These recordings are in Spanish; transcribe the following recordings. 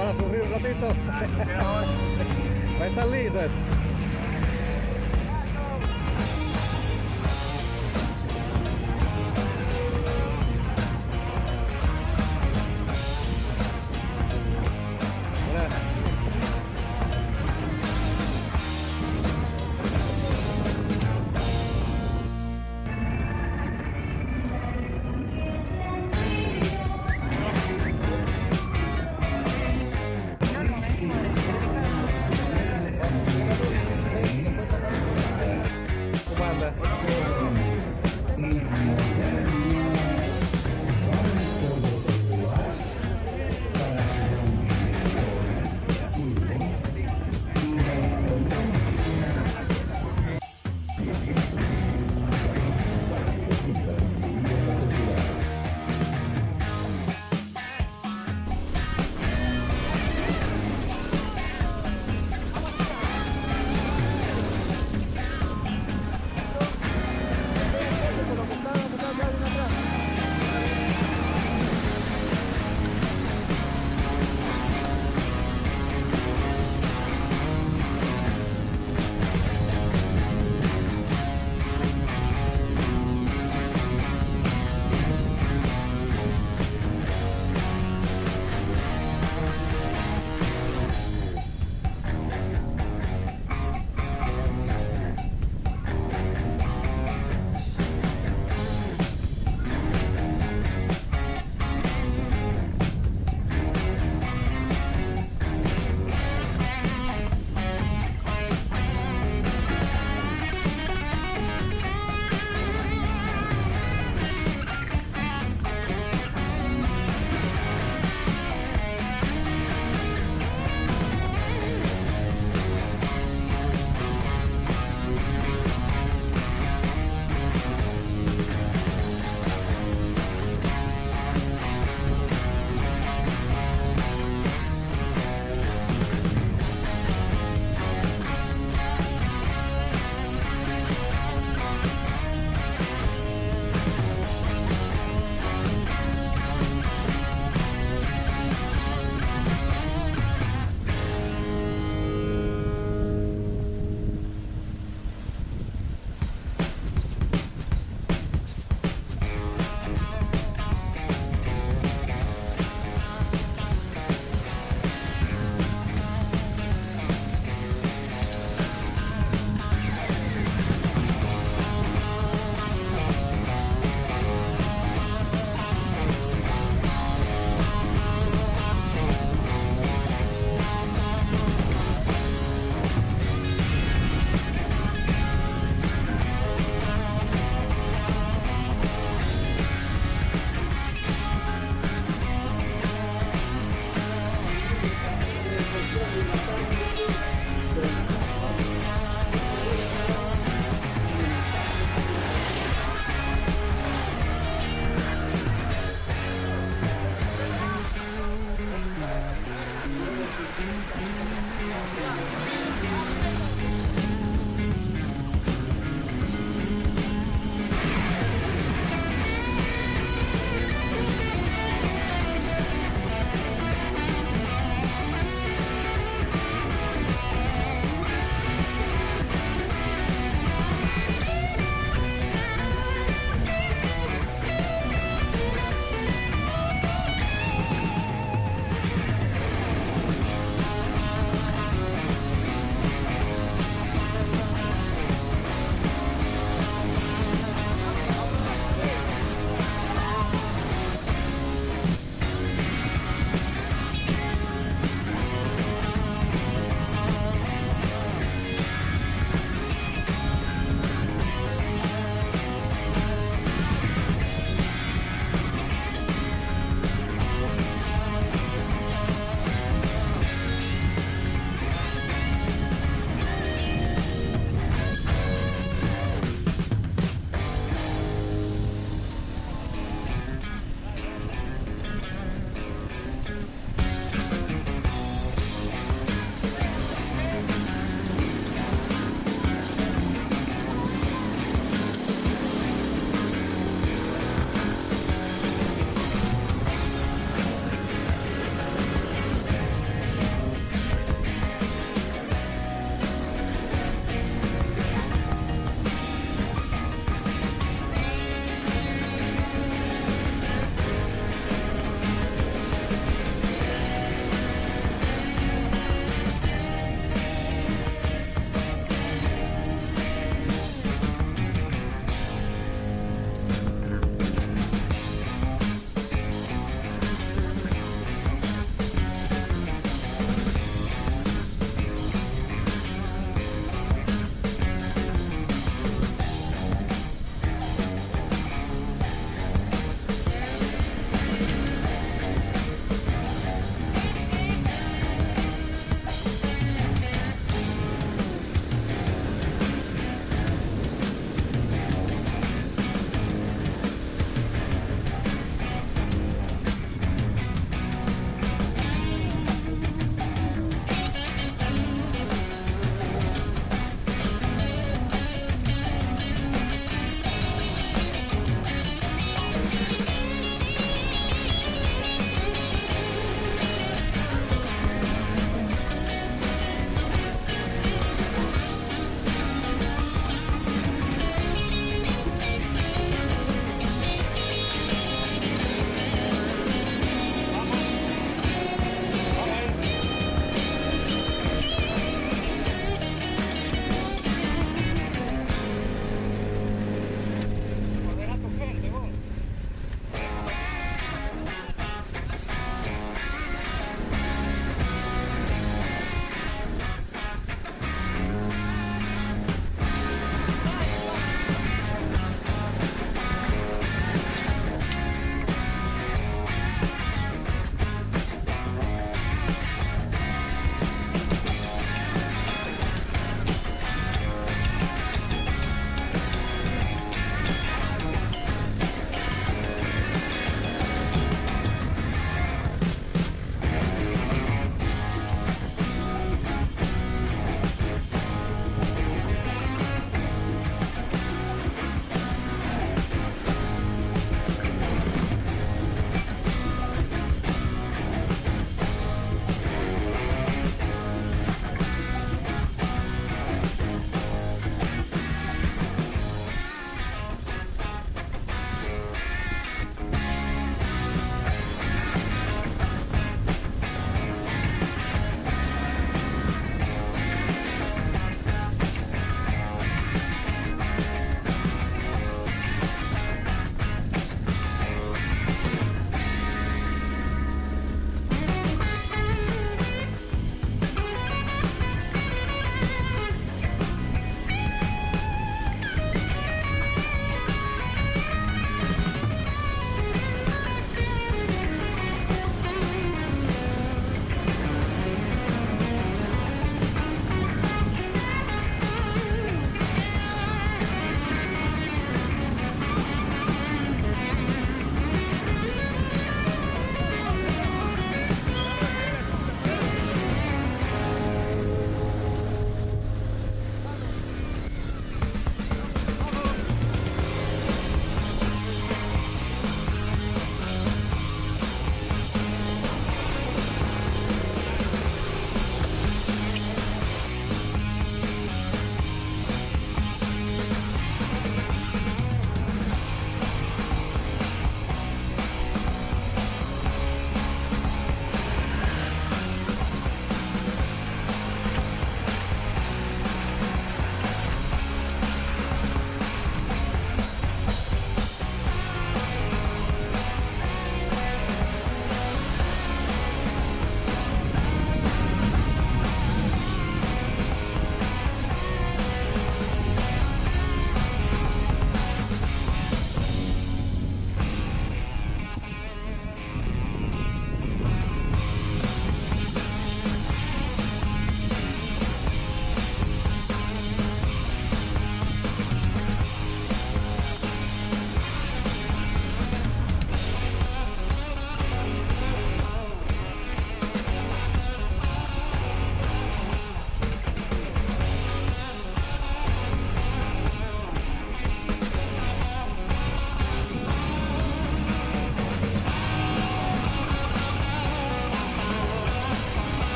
¿Van a sufrir un ratito? Va a estar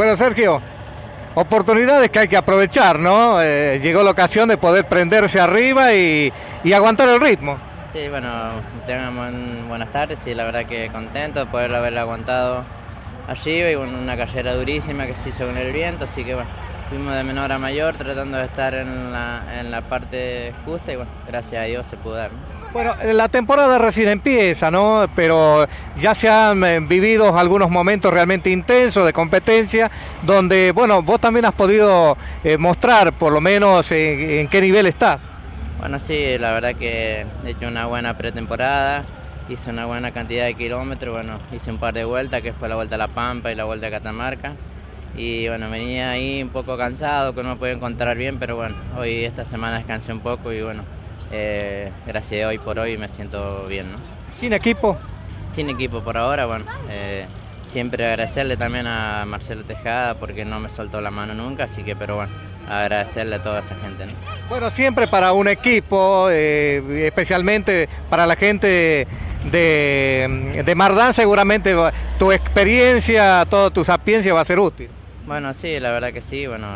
Bueno, Sergio, oportunidades que hay que aprovechar, ¿no? Eh, llegó la ocasión de poder prenderse arriba y, aguantar el ritmo. Sí, bueno, tengan buen- buenas tardes y la verdad que contento de poder haberla aguantado arriba y una carrera durísima que se hizo con el viento, así que bueno, fuimos de menor a mayor tratando de estar en la, parte justa y bueno, gracias a Dios se pudo dar. Bueno, la temporada recién empieza, ¿no? Pero ya se han eh, vivido algunos momentos realmente intensos de competencia, donde, bueno, vos también has podido eh, mostrar por lo menos en, en qué nivel estás. Bueno, sí, la verdad que he hecho una buena pretemporada, hice una buena cantidad de kilómetros, bueno, hice un par de vueltas, que fue la vuelta a La Pampa y la vuelta a Catamarca. Y bueno, venía ahí un poco cansado, que no me podía encontrar bien, pero bueno, hoy esta semana descansé un poco y bueno, eh, gracias a hoy por hoy me siento bien, ¿no? Sin equipo, Sin equipo por ahora, bueno, eh, siempre agradecerle también a Marcelo Tejada porque no me soltó la mano nunca, así que, pero bueno, agradecerle a toda esa gente, ¿no? bueno, siempre para un equipo, eh, especialmente para la gente de, de Mardán, seguramente tu experiencia, toda tu sapiencia va a ser útil. Bueno, sí, la verdad que sí. Bueno,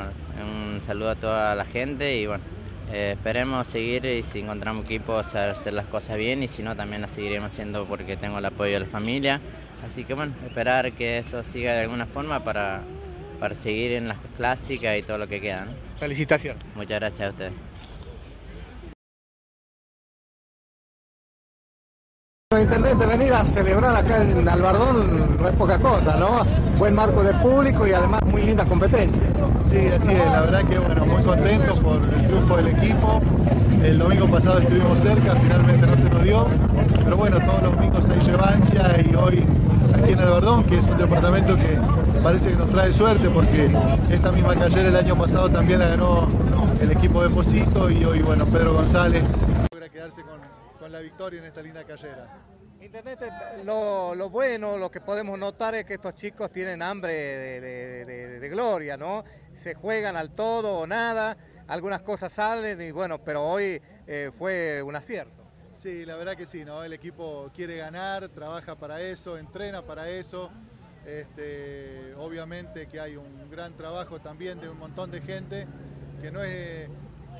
un saludo a toda la gente y bueno, eh, esperemos seguir y si encontramos equipo hacer, hacer las cosas bien y si no también las seguiremos haciendo porque tengo el apoyo de la familia. Así que bueno, esperar que esto siga de alguna forma para, para seguir en las clásicas y todo lo que queda. ¿no? Felicitaciones. Muchas gracias a ustedes. Intendente, venir a celebrar acá en Albardón no es poca cosa, ¿no? Buen marco de público y además muy linda competencia. Sí, así es, la verdad que bueno, muy contento por el triunfo del equipo. El domingo pasado estuvimos cerca, finalmente no se nos dio, pero bueno, todos los domingos hay revancha y hoy aquí en Albardón, que es un departamento que parece que nos trae suerte porque esta misma carrera el año pasado también la ganó el equipo de Posito y hoy bueno, Pedro González logra quedarse con la victoria en esta linda carrera. Intendente, lo, lo bueno, lo que podemos notar es que estos chicos tienen hambre de, de- de- de gloria, ¿no? Se juegan al todo o nada, algunas cosas salen y bueno, pero hoy eh, fue un acierto. Sí, la verdad que sí, ¿no? El equipo quiere ganar, trabaja para eso, entrena para eso. Este, obviamente que hay un gran trabajo también de un montón de gente que no es,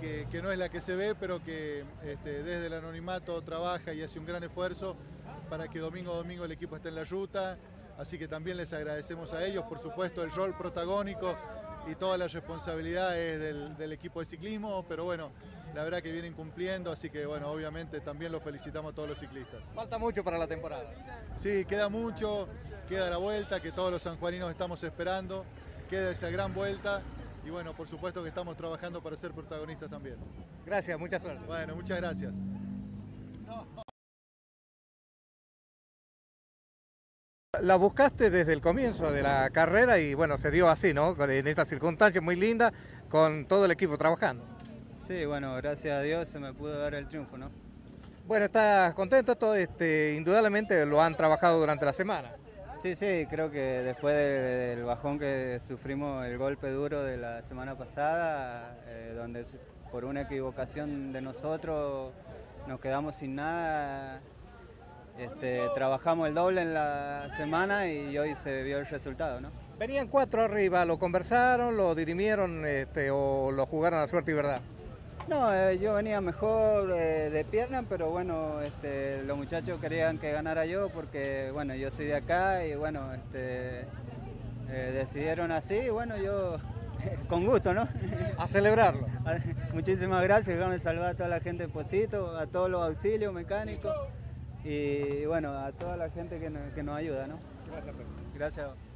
que, que no es la que se ve, pero que este, desde el anonimato trabaja y hace un gran esfuerzo para que domingo a domingo el equipo esté en la ruta. Así que también les agradecemos a ellos, por supuesto, el rol protagónico y todas las responsabilidades del, del equipo de ciclismo, pero bueno, la verdad que vienen cumpliendo, así que bueno, obviamente también los felicitamos a todos los ciclistas. Falta mucho para la temporada. Sí, queda mucho, queda la vuelta que todos los sanjuaninos estamos esperando, queda esa gran vuelta y bueno, por supuesto que estamos trabajando para ser protagonistas también. Gracias, mucha suerte. Bueno, muchas gracias. La buscaste desde el comienzo de la carrera y bueno, se dio así, ¿no? En estas circunstancias muy lindas, con todo el equipo trabajando. Sí, bueno, gracias a Dios se me pudo dar el triunfo, ¿no? Bueno, ¿estás contento? Todo, este, indudablemente lo han trabajado durante la semana. Sí, sí, creo que después de- del bajón que sufrimos, el golpe duro de la semana pasada, eh, donde por una equivocación de nosotros nos quedamos sin nada, este, trabajamos el doble en la semana y hoy se vio el resultado, ¿no? Venían cuatro arriba, ¿lo conversaron, lo dirimieron este, o lo jugaron a suerte y verdad? No, eh, yo venía mejor eh, de pierna, pero bueno, este, los muchachos querían que ganara yo porque, bueno, yo soy de acá y bueno, este, eh, decidieron así y bueno, yo con gusto, ¿no? A celebrarlo. Muchísimas gracias, déjame saludar a toda la gente de Posito, a todos los auxilios mecánicos y bueno, a toda la gente que nos, que nos ayuda, ¿no? Gracias. Gracias.